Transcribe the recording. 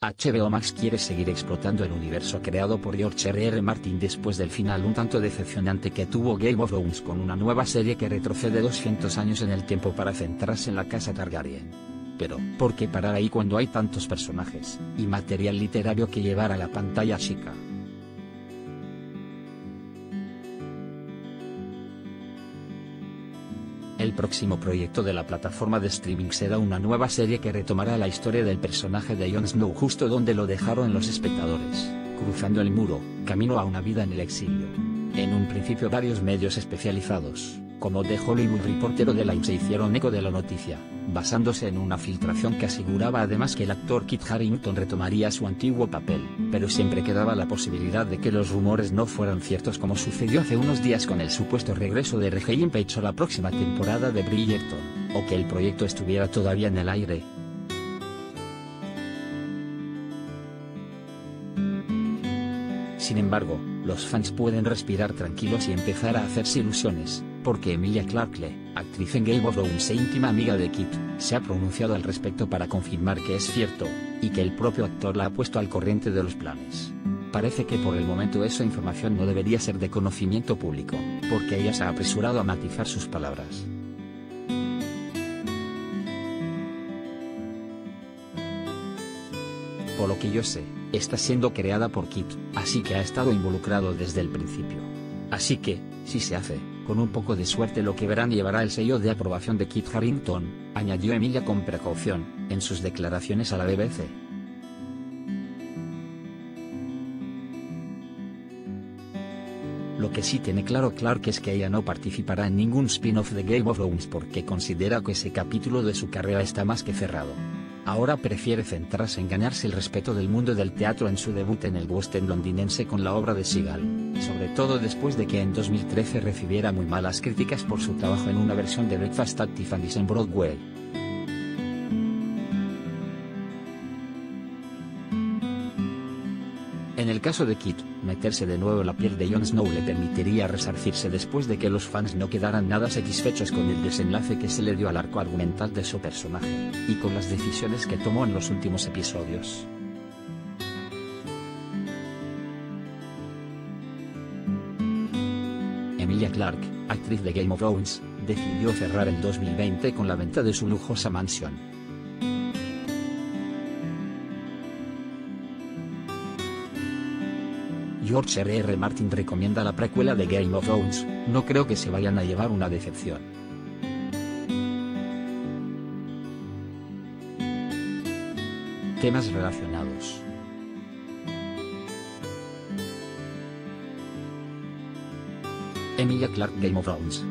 HBO Max quiere seguir explotando el universo creado por George R. Martin después del final un tanto decepcionante que tuvo Game of Thrones con una nueva serie que retrocede 200 años en el tiempo para centrarse en la casa Targaryen. Pero, ¿por qué parar ahí cuando hay tantos personajes y material literario que llevar a la pantalla chica? El próximo proyecto de la plataforma de streaming será una nueva serie que retomará la historia del personaje de Jon Snow justo donde lo dejaron los espectadores, cruzando el muro, camino a una vida en el exilio. En un principio varios medios especializados, como The Hollywood Reporter o The Line se hicieron eco de la noticia, basándose en una filtración que aseguraba además que el actor Kit Harington retomaría su antiguo papel, pero siempre quedaba la posibilidad de que los rumores no fueran ciertos como sucedió hace unos días con el supuesto regreso de Regine Page o la próxima temporada de Bridgerton, o que el proyecto estuviera todavía en el aire. Sin embargo, los fans pueden respirar tranquilos y empezar a hacerse ilusiones, porque Emilia Clarke, actriz en Game of Thrones e íntima amiga de Kit, se ha pronunciado al respecto para confirmar que es cierto, y que el propio actor la ha puesto al corriente de los planes. Parece que por el momento esa información no debería ser de conocimiento público, porque ella se ha apresurado a matizar sus palabras. Por lo que yo sé, está siendo creada por Kit, así que ha estado involucrado desde el principio. Así que, si se hace, con un poco de suerte lo que verán llevará el sello de aprobación de Kit Harrington, añadió Emilia con precaución, en sus declaraciones a la BBC. Lo que sí tiene claro Clark es que ella no participará en ningún spin-off de Game of Thrones porque considera que ese capítulo de su carrera está más que cerrado. Ahora prefiere centrarse en ganarse el respeto del mundo del teatro en su debut en el West End londinense con la obra de Seagal, sobre todo después de que en 2013 recibiera muy malas críticas por su trabajo en una versión de Breakfast at Tiffany's en Broadway. En el caso de Kit, meterse de nuevo en la piel de Jon Snow le permitiría resarcirse después de que los fans no quedaran nada satisfechos con el desenlace que se le dio al arco argumental de su personaje, y con las decisiones que tomó en los últimos episodios. Emilia Clarke, actriz de Game of Thrones, decidió cerrar el 2020 con la venta de su lujosa mansión, George R. R. Martin recomienda la precuela de Game of Thrones, no creo que se vayan a llevar una decepción. Temas relacionados. Emilia Clarke Game of Thrones